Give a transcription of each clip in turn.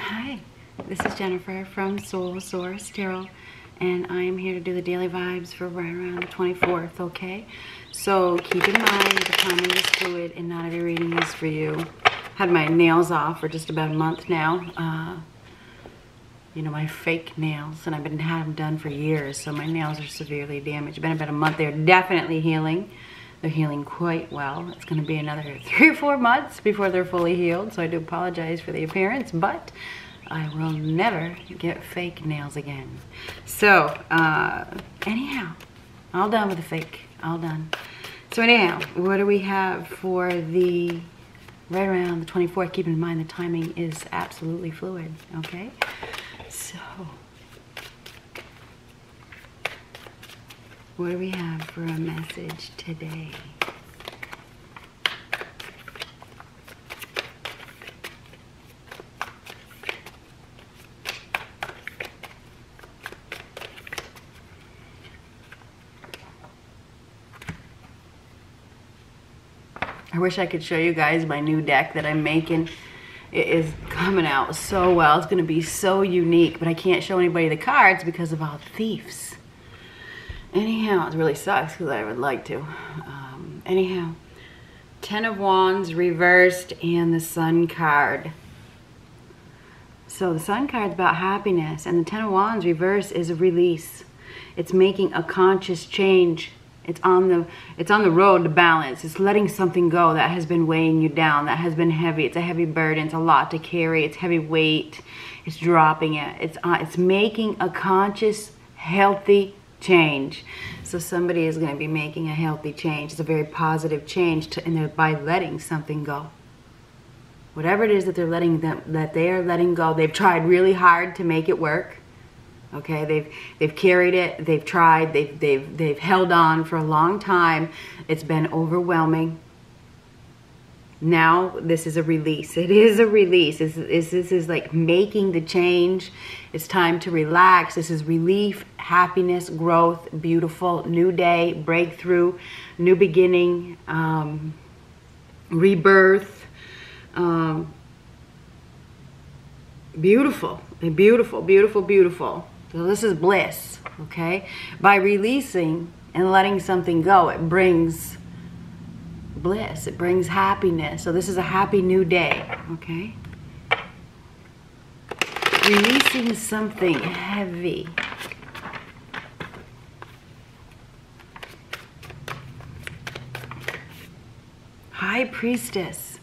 Hi, this is Jennifer from Soul Source Tarot, and I am here to do the daily vibes for right around the 24th, okay? So keep in mind the timing is fluid and not every reading is for you. Had my nails off for just about a month now. Uh, you know, my fake nails, and I've been had them done for years, so my nails are severely damaged. Been about a month. They're definitely healing. They're healing quite well. It's going to be another three or four months before they're fully healed, so I do apologize for the appearance, but I will never get fake nails again. So, uh, anyhow, all done with the fake. All done. So anyhow, what do we have for the right around the 24th? Keep in mind the timing is absolutely fluid, okay? So, what do we have for a message today? I wish I could show you guys my new deck that I'm making. It is coming out so well. It's going to be so unique, but I can't show anybody the cards because of all the thieves. Anyhow, it really sucks because I would like to. Um, anyhow, Ten of Wands reversed and the Sun card. So the Sun card is about happiness and the Ten of Wands reverse is a release. It's making a conscious change it's on the it's on the road to balance. It's letting something go that has been weighing you down, that has been heavy. It's a heavy burden. It's a lot to carry. It's heavy weight. It's dropping it. It's uh, it's making a conscious, healthy change. So somebody is going to be making a healthy change. It's a very positive change to, and they're by letting something go. Whatever it is that they're letting them that they are letting go, they've tried really hard to make it work okay they've they've carried it they've tried they've they've they've held on for a long time it's been overwhelming now this is a release. It is a release. This is, this is like making the change. It's time to relax. This is relief happiness growth beautiful new day breakthrough new beginning um, rebirth um, beautiful beautiful beautiful beautiful. So this is bliss, okay? By releasing and letting something go, it brings bliss. It brings happiness. So this is a happy new day, okay? Releasing something heavy. High Priestess.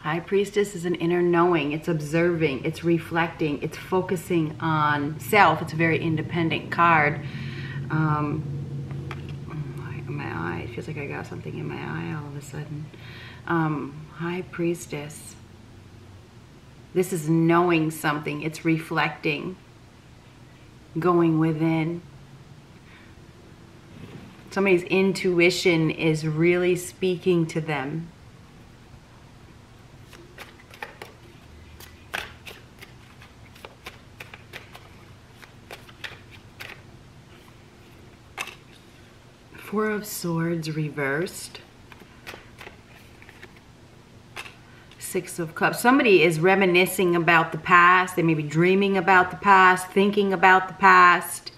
High Priestess is an inner knowing. It's observing. It's reflecting. It's focusing on self. It's a very independent card. Um, my, my eye. It feels like I got something in my eye all of a sudden. Um, High Priestess. This is knowing something. It's reflecting. Going within. Somebody's intuition is really speaking to them Four of Swords reversed. Six of Cups. Somebody is reminiscing about the past. They may be dreaming about the past, thinking about the past,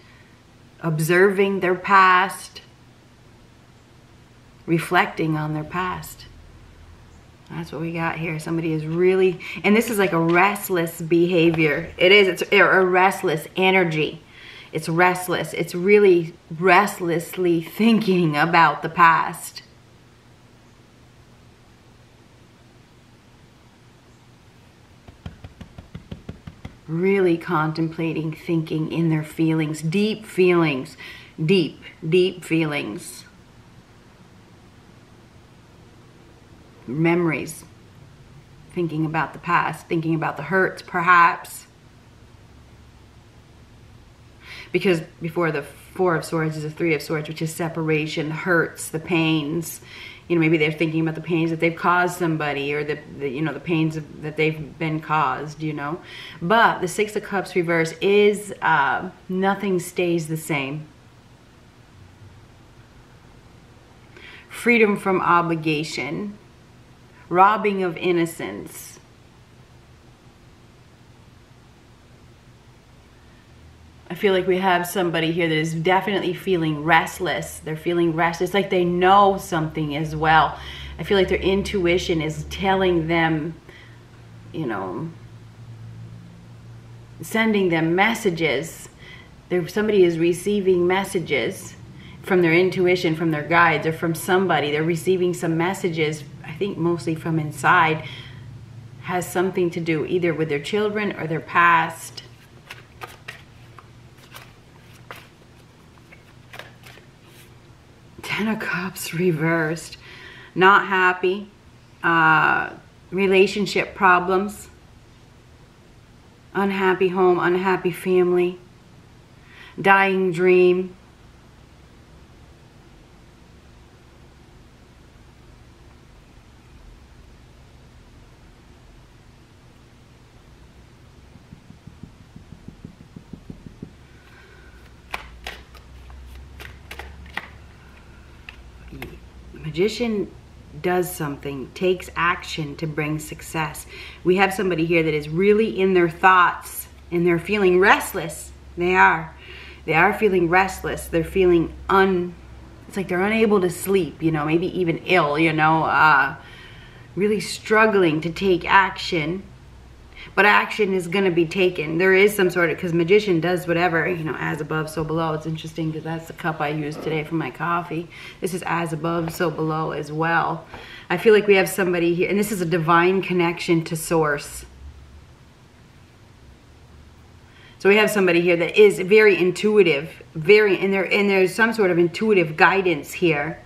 observing their past, reflecting on their past. That's what we got here. Somebody is really, and this is like a restless behavior. It is, it's a restless energy. It's restless. It's really restlessly thinking about the past. Really contemplating, thinking in their feelings, deep feelings, deep, deep feelings. Memories, thinking about the past, thinking about the hurts, perhaps because before the four of swords is a three of swords which is separation hurts the pains. You know maybe they're thinking about the pains that they've caused somebody or the, the you know the pains of, that they've been caused you know. But the six of cups reverse is uh, nothing stays the same. Freedom from obligation. Robbing of innocence I feel like we have somebody here that is definitely feeling restless. They're feeling restless, It's like they know something as well. I feel like their intuition is telling them, you know, sending them messages. There, somebody is receiving messages from their intuition, from their guides, or from somebody. They're receiving some messages, I think mostly from inside, has something to do either with their children or their past Ten of Cups reversed. Not happy. Uh, relationship problems. Unhappy home, unhappy family. Dying dream. Magician does something, takes action to bring success. We have somebody here that is really in their thoughts and they're feeling restless. They are. They are feeling restless. They're feeling un, it's like they're unable to sleep, you know, maybe even ill, you know, uh, really struggling to take action but action is going to be taken. There is some sort of, because magician does whatever, you know, as above, so below. It's interesting because that's the cup I used today for my coffee. This is as above, so below as well. I feel like we have somebody here, and this is a divine connection to source. So we have somebody here that is very intuitive, very, and there, and there's some sort of intuitive guidance here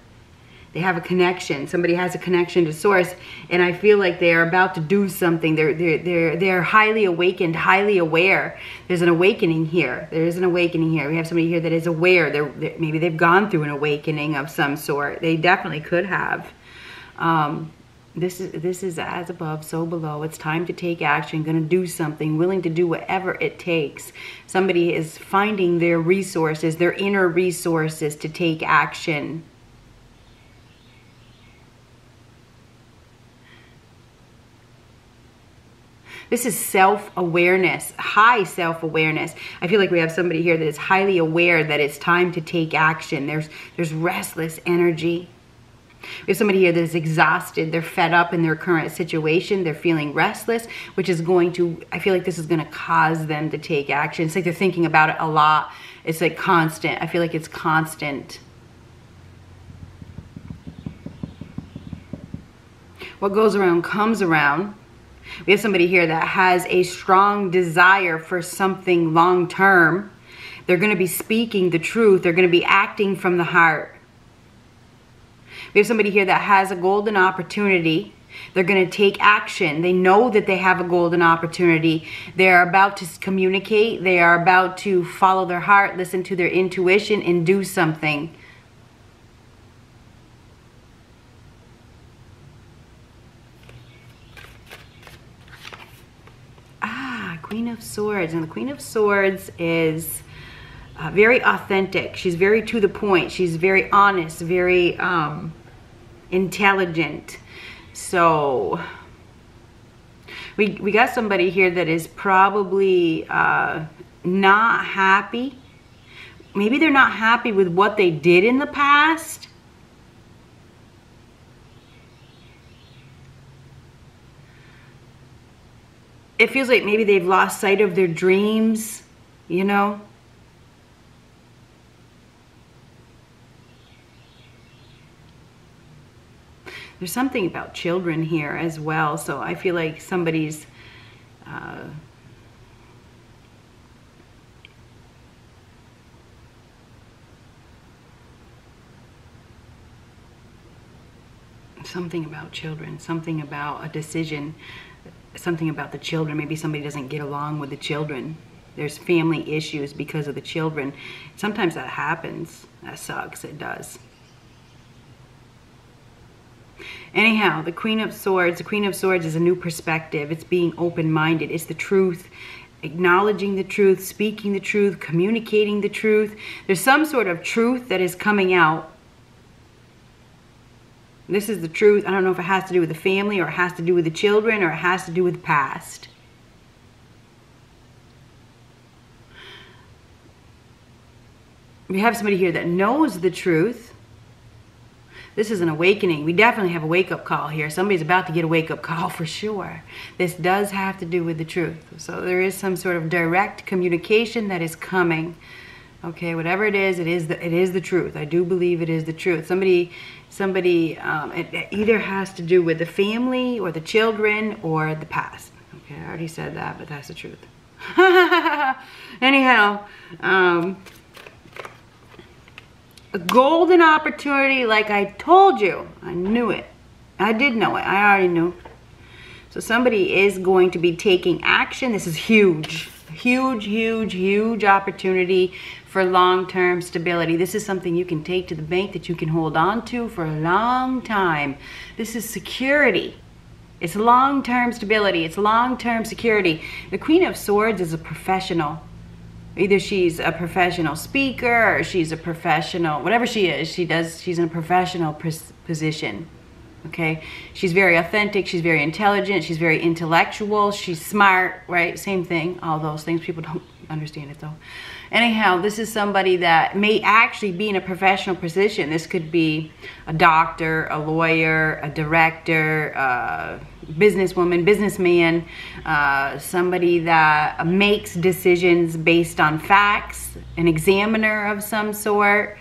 they have a connection. Somebody has a connection to source, and I feel like they are about to do something. They're they're they're they're highly awakened, highly aware. There's an awakening here. There is an awakening here. We have somebody here that is aware. They're, they're maybe they've gone through an awakening of some sort. They definitely could have. Um, this is this is as above so below it's time to take action going to do something willing to do whatever it takes somebody is finding their resources their inner resources to take action This is self-awareness, high self-awareness. I feel like we have somebody here that is highly aware that it's time to take action. There's, there's restless energy. We have somebody here that is exhausted. They're fed up in their current situation. They're feeling restless, which is going to, I feel like this is going to cause them to take action. It's like they're thinking about it a lot. It's like constant. I feel like it's constant. What goes around comes around. We have somebody here that has a strong desire for something long term. They're going to be speaking the truth. They're going to be acting from the heart. We have somebody here that has a golden opportunity. They're going to take action. They know that they have a golden opportunity. They're about to communicate. They are about to follow their heart, listen to their intuition, and do something. Queen of Swords. And the Queen of Swords is uh, very authentic. She's very to the point. She's very honest, very um, intelligent. So we, we got somebody here that is probably uh, not happy. Maybe they're not happy with what they did in the past it feels like maybe they've lost sight of their dreams, you know? There's something about children here as well, so I feel like somebody's uh, something about children, something about a decision something about the children. Maybe somebody doesn't get along with the children. There's family issues because of the children. Sometimes that happens. That sucks. It does. Anyhow, the Queen of Swords, the Queen of Swords is a new perspective. It's being open-minded. It's the truth, acknowledging the truth, speaking the truth, communicating the truth. There's some sort of truth that is coming out this is the truth. I don't know if it has to do with the family or it has to do with the children or it has to do with the past. we have somebody here that knows the truth. This is an awakening. We definitely have a wake up call here. Somebody's about to get a wake up call for sure. This does have to do with the truth. So there is some sort of direct communication that is coming. Okay, whatever it is, it is the it is the truth. I do believe it is the truth. Somebody, somebody, um, it, it either has to do with the family or the children or the past. Okay, I already said that, but that's the truth. Anyhow, um, a golden opportunity like I told you. I knew it. I did know it. I already knew. So somebody is going to be taking action. This is huge. Huge, huge, huge opportunity for long-term stability. This is something you can take to the bank that you can hold on to for a long time. This is security. It's long-term stability. It's long-term security. The Queen of Swords is a professional. Either she's a professional speaker or she's a professional, whatever she is, she does, she's in a professional position. Okay? She's very authentic, she's very intelligent, she's very intellectual, she's smart, right? Same thing, all those things. People don't understand it though. Anyhow, this is somebody that may actually be in a professional position. This could be a doctor, a lawyer, a director, a businesswoman, businessman, uh, somebody that makes decisions based on facts, an examiner of some sort,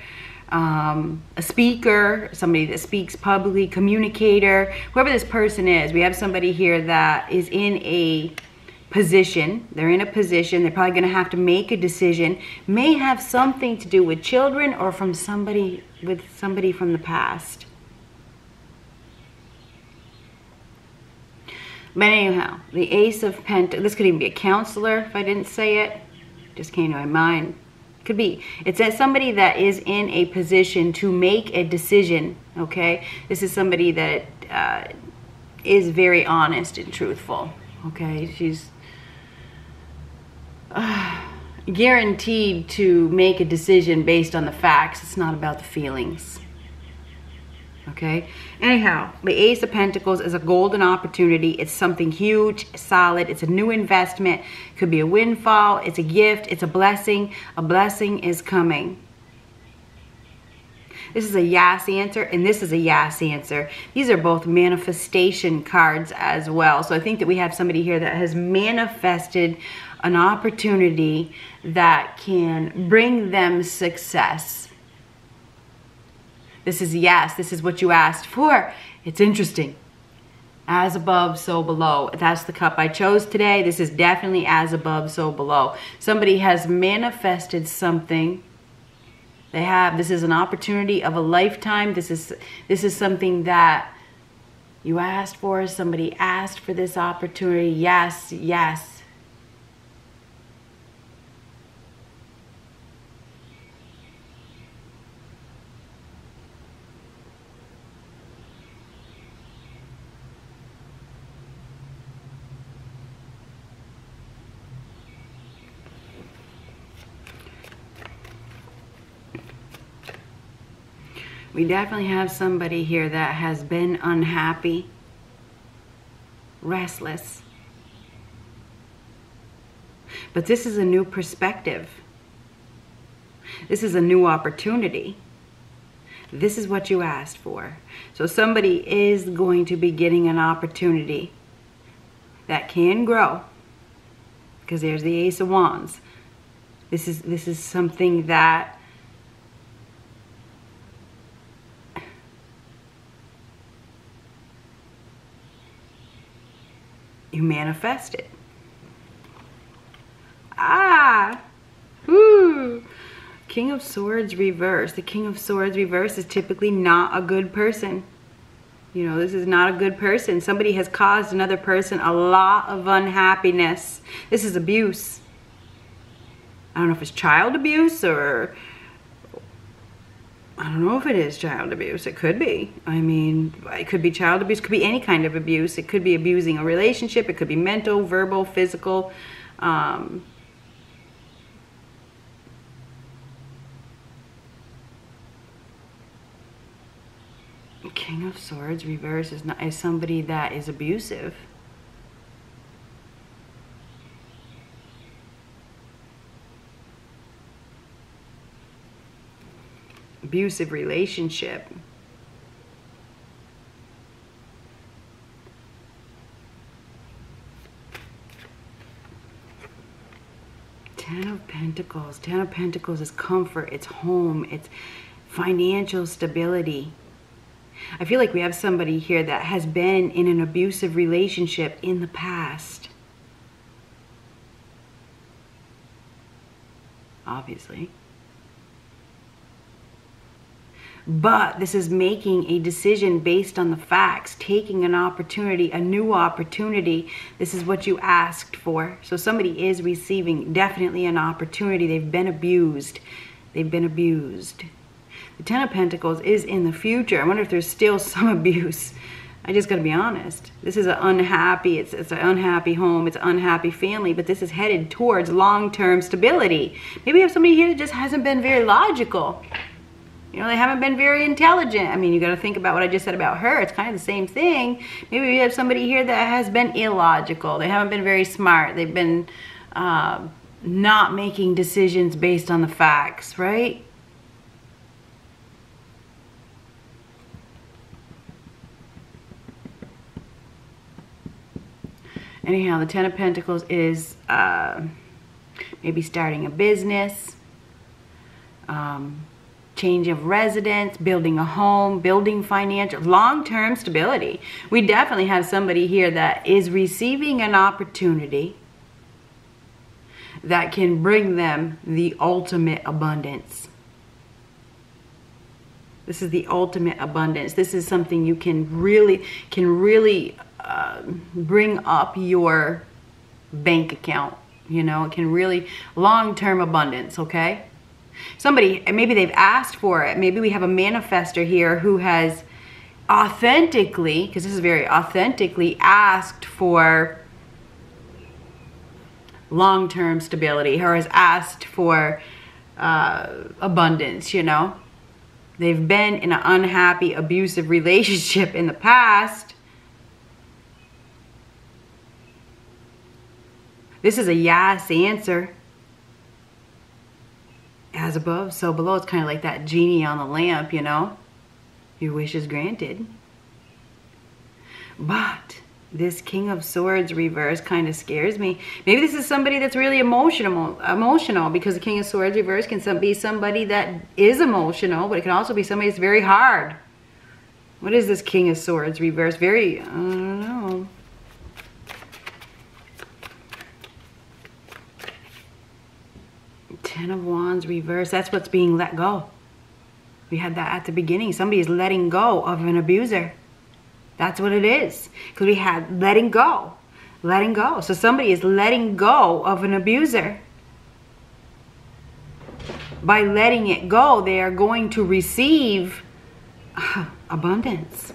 um, a speaker, somebody that speaks publicly, communicator, whoever this person is. We have somebody here that is in a position. They're in a position. They're probably going to have to make a decision. May have something to do with children or from somebody with somebody from the past. But anyhow, the Ace of Pentacles. This could even be a counselor if I didn't say it. Just came to my mind. Could be. It's says somebody that is in a position to make a decision. Okay, this is somebody that uh, is very honest and truthful. Okay, she's uh, guaranteed to make a decision based on the facts. It's not about the feelings. Okay. Anyhow, the Ace of Pentacles is a golden opportunity. It's something huge, solid. It's a new investment. Could be a windfall. It's a gift. It's a blessing. A blessing is coming. This is a yes answer, and this is a yes answer. These are both manifestation cards as well. So I think that we have somebody here that has manifested an opportunity that can bring them success. This is yes, this is what you asked for. It's interesting. As above, so below. That's the cup I chose today. This is definitely as above, so below. Somebody has manifested something they have this is an opportunity of a lifetime this is this is something that you asked for somebody asked for this opportunity yes yes We definitely have somebody here that has been unhappy, restless. But this is a new perspective. This is a new opportunity. This is what you asked for. So somebody is going to be getting an opportunity that can grow. Because there's the Ace of Wands. This is this is something that you manifest it. Ah, whoo. King of Swords reverse. The King of Swords reverse is typically not a good person. You know, this is not a good person. Somebody has caused another person a lot of unhappiness. This is abuse. I don't know if it's child abuse or I don't know if it is child abuse. It could be. I mean, it could be child abuse. It could be any kind of abuse. It could be abusing a relationship. It could be mental, verbal, physical. Um, King of Swords reverse is not is somebody that is abusive. Abusive relationship. Ten of Pentacles. Ten of Pentacles is comfort, it's home, it's financial stability. I feel like we have somebody here that has been in an abusive relationship in the past. Obviously. But this is making a decision based on the facts, taking an opportunity, a new opportunity. This is what you asked for. So somebody is receiving definitely an opportunity. They've been abused. They've been abused. The Ten of Pentacles is in the future. I wonder if there's still some abuse. I just got to be honest. This is an unhappy, it's, it's an unhappy home, it's an unhappy family, but this is headed towards long-term stability. Maybe you have somebody here that just hasn't been very logical. You know, they haven't been very intelligent. I mean, you got to think about what I just said about her. It's kind of the same thing. Maybe we have somebody here that has been illogical. They haven't been very smart. They've been uh, not making decisions based on the facts, right? Anyhow, the Ten of Pentacles is uh, maybe starting a business. Um, change of residence, building a home, building financial, long-term stability. We definitely have somebody here that is receiving an opportunity that can bring them the ultimate abundance. This is the ultimate abundance. This is something you can really, can really uh, bring up your bank account. You know, it can really, long-term abundance, okay? Somebody, maybe they've asked for it. Maybe we have a manifester here who has authentically, because this is very authentically, asked for long-term stability or has asked for uh, abundance, you know. They've been in an unhappy, abusive relationship in the past. This is a yes answer as above, so below. It's kind of like that genie on the lamp, you know. Your wish is granted. But this King of Swords reverse kind of scares me. Maybe this is somebody that's really emotional, emotional because the King of Swords reverse can be somebody that is emotional, but it can also be somebody that's very hard. What is this King of Swords reverse? Very, I don't know. Ten of Wands reverse. That's what's being let go. We had that at the beginning. Somebody is letting go of an abuser. That's what it is. Because we had letting go. Letting go. So somebody is letting go of an abuser. By letting it go, they are going to receive uh, abundance.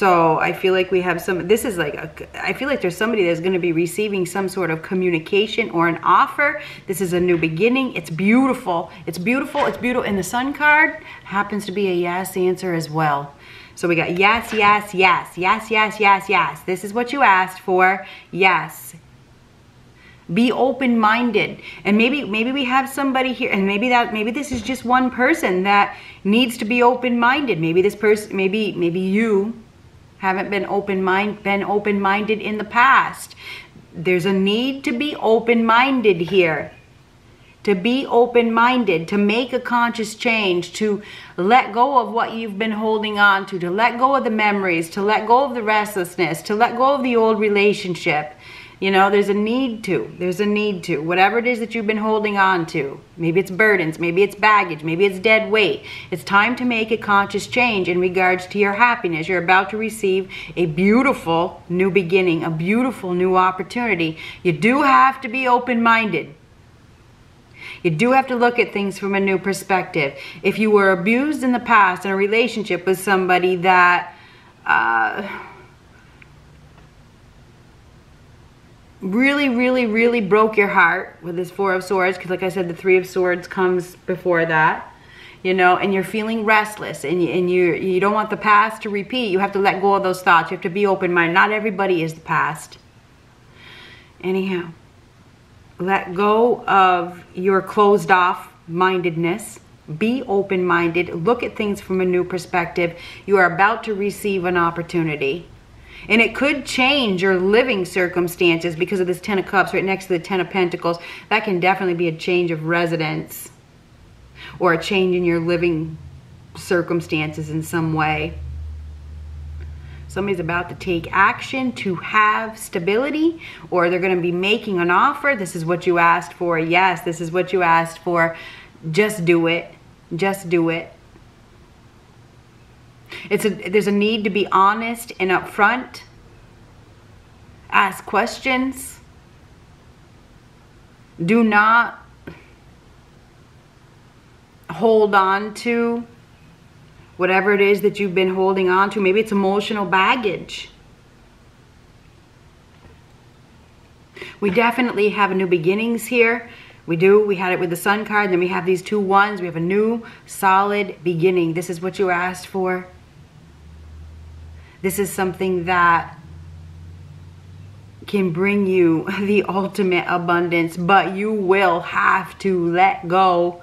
So I feel like we have some, this is like, a, I feel like there's somebody that's going to be receiving some sort of communication or an offer. This is a new beginning. It's beautiful. It's beautiful. It's beautiful. And the sun card happens to be a yes answer as well. So we got yes, yes, yes, yes, yes, yes, yes. This is what you asked for. Yes. Be open-minded. And maybe maybe we have somebody here and maybe that maybe this is just one person that needs to be open-minded. Maybe this person maybe maybe you haven't been open mind been open-minded in the past. There's a need to be open-minded here. To be open-minded to make a conscious change to let go of what you've been holding on to to let go of the memories to let go of the restlessness to let go of the old relationship you know, there's a need to. There's a need to. Whatever it is that you've been holding on to. Maybe it's burdens. Maybe it's baggage. Maybe it's dead weight. It's time to make a conscious change in regards to your happiness. You're about to receive a beautiful new beginning, a beautiful new opportunity. You do have to be open-minded. You do have to look at things from a new perspective. If you were abused in the past in a relationship with somebody that... Uh, really, really, really broke your heart with this Four of Swords, because like I said, the Three of Swords comes before that, you know, and you're feeling restless and you, and you, you don't want the past to repeat. You have to let go of those thoughts. You have to be open-minded. Not everybody is the past. Anyhow, let go of your closed off mindedness. Be open minded. Look at things from a new perspective. You are about to receive an opportunity. And it could change your living circumstances because of this Ten of Cups right next to the Ten of Pentacles. That can definitely be a change of residence or a change in your living circumstances in some way. Somebody's about to take action to have stability, or they're going to be making an offer. This is what you asked for. Yes, this is what you asked for. Just do it. Just do it. It's a, there's a need to be honest and upfront. Ask questions. Do not hold on to whatever it is that you've been holding on to. Maybe it's emotional baggage. We definitely have a new beginnings here. We do. We had it with the sun card. Then we have these two ones. We have a new solid beginning. This is what you asked for. This is something that can bring you the ultimate abundance, but you will have to let go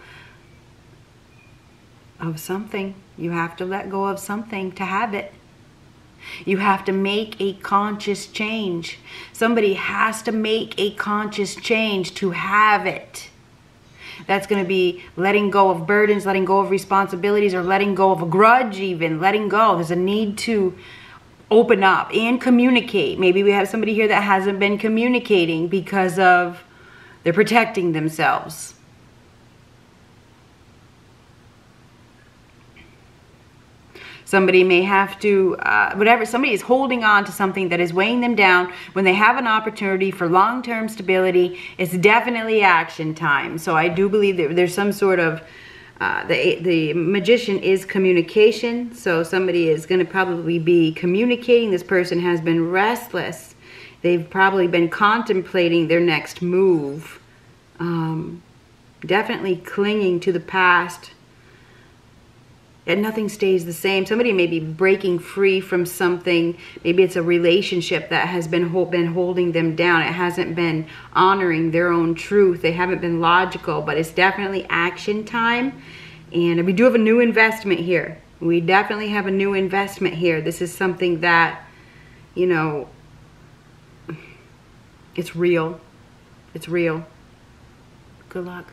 of something. You have to let go of something to have it. You have to make a conscious change. Somebody has to make a conscious change to have it. That's going to be letting go of burdens, letting go of responsibilities, or letting go of a grudge, even letting go. There's a need to open up and communicate. Maybe we have somebody here that hasn't been communicating because of they're protecting themselves. Somebody may have to, uh, whatever, somebody is holding on to something that is weighing them down. When they have an opportunity for long-term stability, it's definitely action time. So I do believe that there's some sort of, uh, the, the magician is communication. So somebody is going to probably be communicating. This person has been restless. They've probably been contemplating their next move. Um, definitely clinging to the past and nothing stays the same. Somebody may be breaking free from something. Maybe it's a relationship that has been been holding them down. It hasn't been honoring their own truth. They haven't been logical, but it's definitely action time. And we do have a new investment here. We definitely have a new investment here. This is something that, you know, it's real. It's real. Good luck.